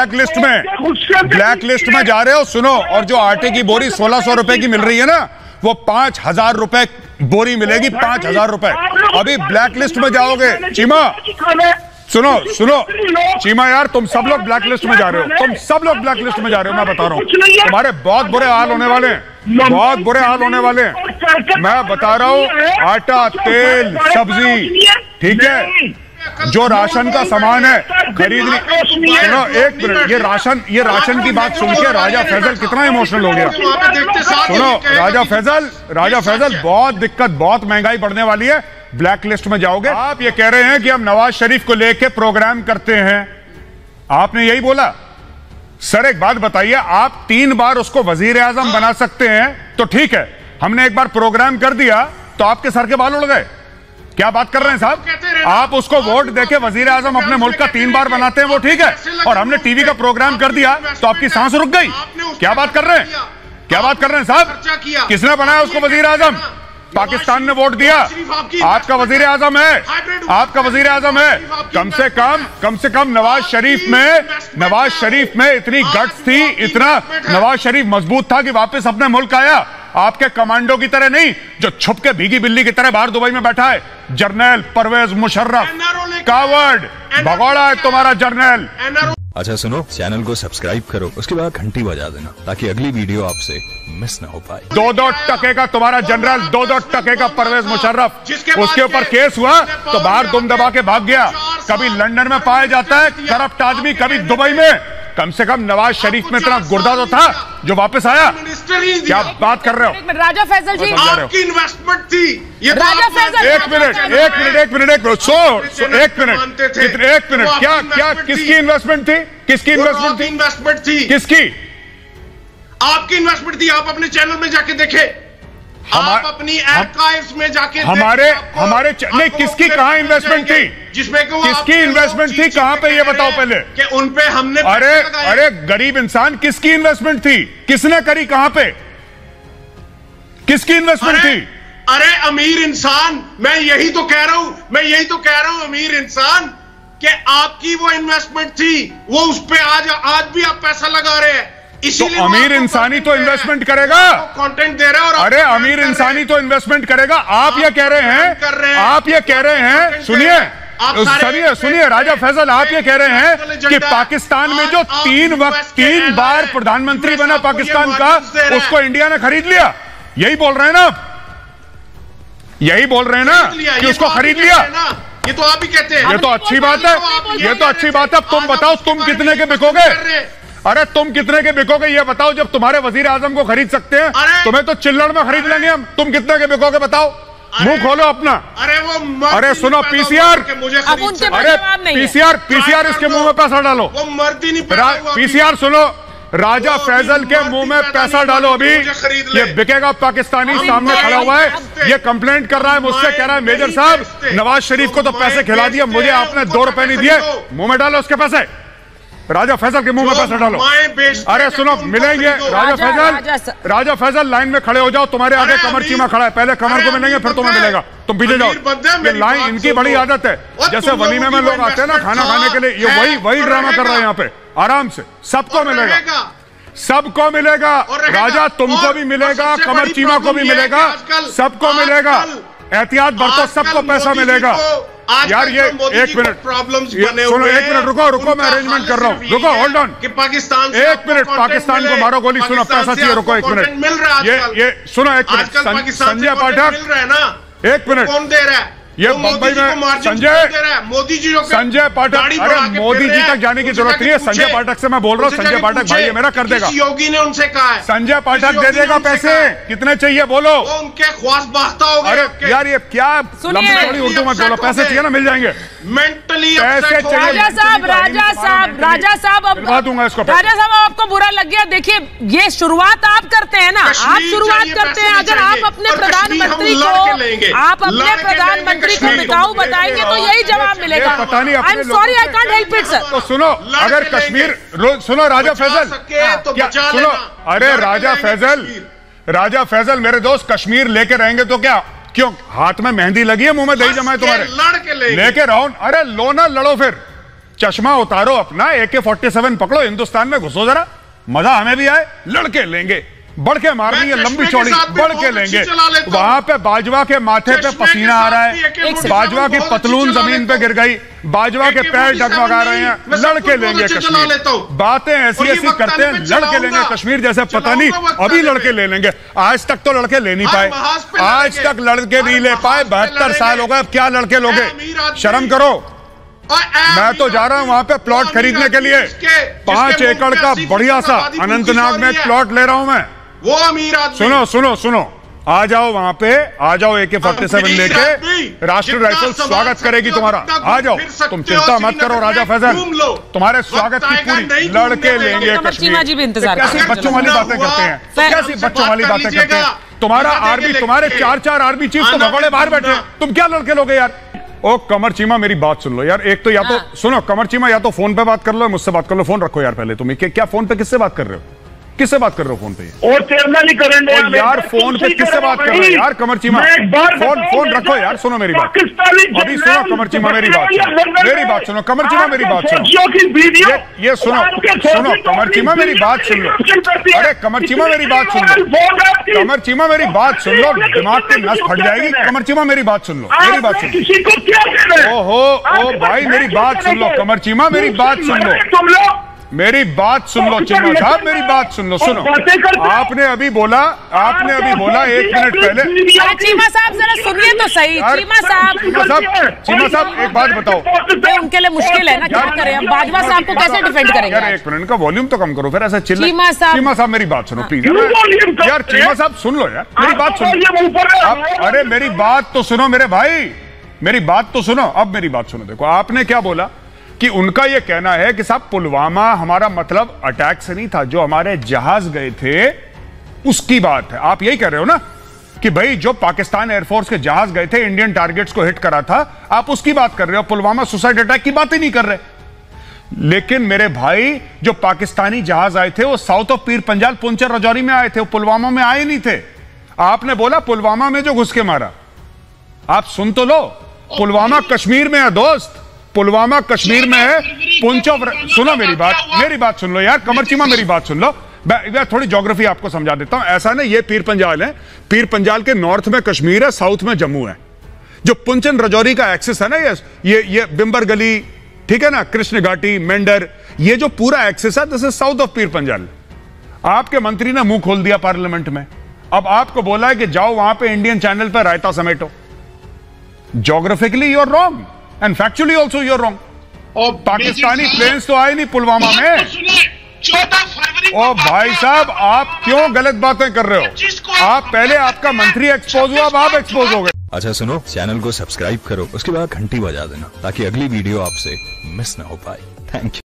Black list में black list में जा रहे हो सुनो और जो आटे की बोरी सोलह सौ रुपए की मिल रही है ना वो पाँच हज़ार रुपए बोरी मिलेगी पाँच हज़ार रुपए। अभी ब्लैक लिस्ट में जाओगे। चीमा सुनो सुनो। चीमा यार तुम सब लोग ब्लैक लिस्ट में जा रहे हो। तुम सब लोग ब्लैक लिस्ट में जा रहे हो मैं बता रहा हूँ। तुम्हारे बहुत बुरे हाल होने वाले हैं। बहुत बुरे हाल होने वाले हैं। मैं बता रहा हूँ आटा तेल सब्ज़ी ठीक है? जो राशन का सामान है खरीदने सुनो एक मिनट ये राशन ये राशन की बात सुन के राजा फैजल कितना इमोशनल हो गया। सुनो राजा फैजल राजा फैजल बहुत दिक्कत बहुत महँगाई बढ़ने वाली है। ब्लैक लिस्ट में जाओगे। आप ये कह रहे हैं कि हम नवाज़ शरीफ को लेके प्रोग्राम करते हैं। आपने यही बोला। सर एक बात बताइए आप तीन बार उसको वज़ीर आज़म बना सकते हैं तो ठीक है। हमने एक बार प्रोग्राम कर दिया तो आपके सर के बाल उड़ गए। क्या बात कर रहे हैं साहब? आप उसको वोट देके वज़ीर आज़म अपने मुल्क का तीन बार बनाते हैं वो ठीक है। और हमने टीवी का प्रोग्राम कर दिया तो आपकी सांस रुक गई। क्या बात कर रहे हैं? क्या। बात कर रहे हैं साहब? किसने बनाया उसको वज़ीर आज़म? पाकिस्तान ने वोट दिया। आपका वज़ीर आज़म है। आपका वज़ीर आज़म है। कम से कम कम से कम नवाज़ शरीफ में नवाज़ शरीफ में इतनी गट्स थी इतना नवाज़ शरीफ मज़बूत था कि वापस अपने मुल्क आया। आपके कमांडो की तरह नहीं जो छुप के भीगी बिल्ली की तरह बाहर दुबई में बैठा है। जर्नल परवेज मुशर्रफ कावर्ड भगौड़ा है तुम्हारा जर्नल। अच्छा सुनो चैनल को सब्सक्राइब करो उसके बाद घंटी बजा देना ताकि अगली वीडियो आपसे मिस ना हो पाए। दो दो टके का तुम्हारा जनरल दो दो टके का परवेज मुशर्रफ। उसके ऊपर केस हुआ तो बाहर दुम दबा के भाग गया। कभी लंदन में पाया जाता है करप्ट आदमी कभी दुबई में। कम से कम नवाज़ शरीफ में इतना गुर्दा तो था जो वापस आया। क्या बात कर रहे हो? राजा फैजल जी। आपकी इन्वेस्टमेंट थी। ये तो राजा फैजल एक मिनट एक मिनट एक मिनट एक मिनट सो सो एक मिनट कितने एक मिनट क्या क्या किसकी इन्वेस्टमेंट थी? किसकी इन्वेस्टमेंट थी? इन्वेस्टमेंट थी। किसकी? आपकी इन्वेस्टमेंट थी आप अपने चैनल में जाके देखे। आप अपनी आर्काइव्स में जाके हमारे हमारे नहीं किसकी कहाँ इन्वेस्टमेंट थी? जिसमें कि किसकी इन्वेस्टमेंट थी? कहाँ पे ये बताओ पहले? कि उन पे हमने अरे अरे गरीब इंसान किसकी इन्वेस्टमेंट थी? किसने करी कहाँ पे? किसकी इन्वेस्टमेंट थी? अरे अमीर इंसान मैं यही तो कह रहा हूँ मैं यही तो कह रहा हूँ अमीर इंसान कि आपकी वो इन्वेस्टमेंट थी वो उस पर आज आज भी आप पैसा लगा रहे हैं। तो अमीर इंसानी तो। इन्वेस्टमेंट करेगा। कंटेंट दे रहा है और अरे अमीर इंसानी तो इन्वेस्टमेंट करेगा। आप ये कह रहे हैं। आप ये कह रहे हैं सुनिए सुनिए सुनिए राजा फैजल आप ये कह रहे हैं कि पाकिस्तान में जो तीन वक्त तीन बार प्रधानमंत्री बना पाकिस्तान का। उसको इंडिया ने खरीद लिया। यही बोल रहे हैं ना यही बोल रहे हैं ना कि उसको तो खरीद लिया। ये तो आप ही कहते हैं। ये तो अच्छी बात है ये तो अच्छी बात है। तुम बताओ तुम कितने के बिकोगे? अरे तुम कितने के बिकोगे ये बताओ जब तुम्हारे वज़ीर आज़म को खरीद सकते हैं तुम्हें तो चिल्लड़ में खरीद लेंगे हम। तुम कितने के बिकोगे बताओ? मुँह खोलो अपना। अरे वो अरे सुनो, नहीं पैदा PCR हुआ कि मुझे अब खरीद उनके सके। पास अरे जवाब नहीं है। पीसीआर पीसीआर इसके मुँह में पैसा डालो। पीसीआर सुनो राजा फैजल के मुँह में पैसा डालो अभी। ये बिकेगा पाकिस्तानी सामने खड़ा हुआ है। ये कंप्लेंट कर रहा है मुझसे कह रहा है मेजर साहब नवाज़ शरीफ को तो पैसे खिला दिया मुझे आपने दो रुपए नहीं दिए। मुँह में डालो उसके पैसे। राजा फैजल के मुँह में पैसा डालो। अरे सुनो मिलेंगे। राजा फैजल राजा फैजल लाइन में खड़े हो जाओ तुम्हारे आगे कमर चीमा खड़ा है पहले कमर को मिलेंगे फिर तुम्हें मिलेगा। तुम पीछे जाओ। लाइन इनकी बड़ी आदत है। जैसे वलीमे में लोग आते हैं ना खाना खाने के लिए ये वही वही ड्रामा कर रहे हैं यहाँ पे। आराम से सबको मिलेगा। सबको मिलेगा। राजा तुमको भी मिलेगा कमर चीमा को भी है मिलेगा। सबको मिलेगा। एहतियात बरतो सबको पैसा मिलेगा। यार ये जो एक मिनट। प्रॉब्लम बने सुनो एक मिनट रुको रुको मैं अरेंजमेंट कर रहा हूँ। रुको होल्ड ऑन कि पाकिस्तान एक मिनट पाकिस्तान को मारो गोली सुनो पैसा चाहिए रुको एक मिनट। मिल रहा है ये ये सुनो एक मिनट संजय पाठक मिल रहा है ना। एक मिनट। कौन दे रहा है? ये मोदी बम्बई में संजय- कौन दे रहा है। मोदी जी जो संजय पाठक अरे मोदी जी तक जाने की ज़रूरत नहीं है। संजय पाठक से मैं बोल रहा हूँ संजय पाठक भाई ये मेरा कर देगा। योगी ने उनसे कहा है। संजय पाठक दे देगा पैसे। कितने चाहिए बोलो? उनके ख्वास बाख्ता हो अरे यार ये क्या। लंबी बड़ी उर्दू मत बोलो। पैसे चाहिए ना मिल जाएँगे। मेंटली पैसे चाहिए। राजा साहब राजा साहब राजा साहब अब दूँगा इसको राजा साहब आपको बुरा लग गया। देखिए ये शुरुआत आप करते हैं ना। आप शुरुआत करते हैं। अगर आप अपने प्रधानमंत्री। को आप अपने प्रधानमंत्री लेंगे को। बिकाऊ बताएँगे तो यही जवाब मिलेगा। पता नहीं आई एम सॉरी आई लोगों कांट हेल्प इट सर तो सुनो अगर कश्मीर सुनो राजा फैजल तो क्या सुनो अरे राजा फैजल राजा फैजल मेरे दोस्त कश्मीर लेके रहेंगे तो क्या? क्यों? हाथ में मेहंदी लगी है मुँह में दही जमा है तुम्हारे? लेके रहो। अरे लो ना लड़ो फिर। चश्मा उतारो अपना ए के फोर्टी सेवन पकड़ो हिंदुस्तान में घुसो जरा। मज़ा हमें भी आए लड़के लेंगे। बढ़ के मारनी है लंबी चौड़ी बढ़ के लेंगे। वहाँ पे बाजवा के माथे पे पसीना आ रहा है बाजवा की पतलून ज़मीन पे गिर गई बाजवा के पैर AK-47 डगमगा रहे हैं लड़के लेंगे कश्मीर। बातें ऐसी ऐसी करते हैं लड़के लेंगे कश्मीर जैसे पता नहीं अभी लड़के ले लेंगे। आज तक तो लड़के ले नहीं पाए। आज तक लड़के नहीं ले पाए बहत्तर साल हो गए अब क्या लड़के लोगे? शर्म करो। मैं तो जा रहा हूँ वहाँ पे प्लॉट खरीदने के लिए। पाँच एकड़ का बढ़िया सा अनंतनाग में प्लॉट ले रहा हूँ मैं। वो अमीर आदमी। सुनो सुनो सुनो। आ जाओ वहाँ पे आ जाओ एके फोर्टी सेवन लेके। राष्ट्रीय राइफल स्वागत करेगी तुम्हारा। आ जाओ। तुम चिंता मत करो राजा फैजल। तुम्हारे स्वागत की पूरी लड़के लेंगे। कश्मीर। चीमा जी भी इंतज़ार कैसी। बच्चों वाली बातें करते हैं? कैसी बच्चों वाली बातें करते हैं? तुम्हारा आर्मी तुम्हारे चार चार आर्मी चीफ तो भगोड़े बाहर बैठे। तुम क्या लड़के लोगे यार? ओ कमर चीमा मेरी बात सुन लो यार। एक तो या तो हाँ। सुनो कमर चीमा या तो फ़ोन पे बात कर लो मुझसे बात कर लो। फ़ोन रखो यार पहले तुम। क्या फ़ोन पे किससे बात कर रहे हो? किससे बात कर रहे हो फ़ोन पे? और तेरना नहीं करेंगे यार फ़ोन पे किससे बात कर रहे हो? यार कमर चीमा फ़ोन फ़ोन रखो यार सुनो मेरी बात। अभी सुनो कमर चीमा मेरी बात सुनो। मेरी बात सुनो कमर चीमा मेरी बात सुनो। ये सुनो सुनो कमर चीमा मेरी बात सुन लो। अरे कमर चीमा मेरी बात सुन लो। कमर चीमा मेरी बात सुन लो। दिमाग की नस फट जाएगी। कमर चीमा मेरी बात सुन लो। मेरी बात सुन लो? ओहो ओ भाई मेरी बात सुन लो। कमर चीमा मेरी बात सुन लो। मेरी बात सुन लो चिन्मा साहब मेरी बात सुन लो सुनो। आपने अभी बोला आपने अभी बोला एक मिनट पहले। चीमा साहब जरा सुनिए तो सही चीमा साहब। चीमा साहब चीमा साहब एक बात बताओ। उनके लिए मुश्किल है ना क्या करें? हम बाजवा साहब को कैसे डिफेंड करेंगे? यार एक मिनट का वॉल्यूम तो कम करो फिर ऐसे चिल्ला चीमा साहब- चीमा साहब मेरी बात सुनो प्लीज़ कम यार चीमा साहब सुन लो यार मेरी बात सुनो। है। आप अरे मेरी बात तो सुनो मेरे भाई। मेरी बात तो सुनो अब मेरी बात सुनो देखो आपने क्या बोला? कि उनका यह कहना है कि साहब, पुलवामा हमारा मतलब अटैक से नहीं था, जो हमारे जहाज़ गए थे, उसकी बात है। आप यही कह रहे हो ना कि भाई, जो पाकिस्तान एयरफोर्स के जहाज़ गए थे, इंडियन टारगेट्स को हिट करा था, आप उसकी बात कर रहे हो, पुलवामा सुसाइड अटैक की बात ही नहीं कर रहे। लेकिन मेरे भाई, जो पाकिस्तानी जहाज़ आए थे, वो south of Pir Panjal puncture Rajouri में आए थे, वो पुलवामा में आए नहीं थे। आपने बोला पुलवामा में जो घुस के मारा। आप सुन तो लो, पुलवामा कश्मीर में है, दोस्त। पुलवामा कश्मीर में है। पुंछ ऑफ़ सुनो मेरी बात मेरी बात सुन लो यार कमर चीमा मेरी बात सुन लो। मैं थोड़ी ज्योग्राफी आपको समझा देता हूँ। ऐसा ना ये पीर पंजाल है। पीर पंजाल के नॉर्थ में कश्मीर है साउथ में जम्मू है। जो पुंचन रजौरी का एक्सेस है ना ये ये ये बिंबर गली ठीक है ना कृष्ण घाटी मेंढर ये जो पूरा एक्सेस है this is south of Pir Panjal. आपके मंत्री ने मुँह खोल दिया पार्लियामेंट में। अब आपको बोला है कि जाओ वहाँ पे इंडियन चैनल पर रायता समेटो। Geographically you're wrong and factually also you're wrong और पाकिस्तानी प्लेन्स तो आए नहीं पुलवामा में। सुनिए, 14 फरवरी ओ भाई साहब आप क्यों गलत बातें कर रहे हो? आप पहले आपका मंत्री एक्सपोज हुआ अब आप एक्सपोज हो गए। अच्छा सुनो चैनल को सब्सक्राइब करो उसके बाद घंटी बजा देना ताकि अगली वीडियो आपसे मिस ना हो पाए। Thank you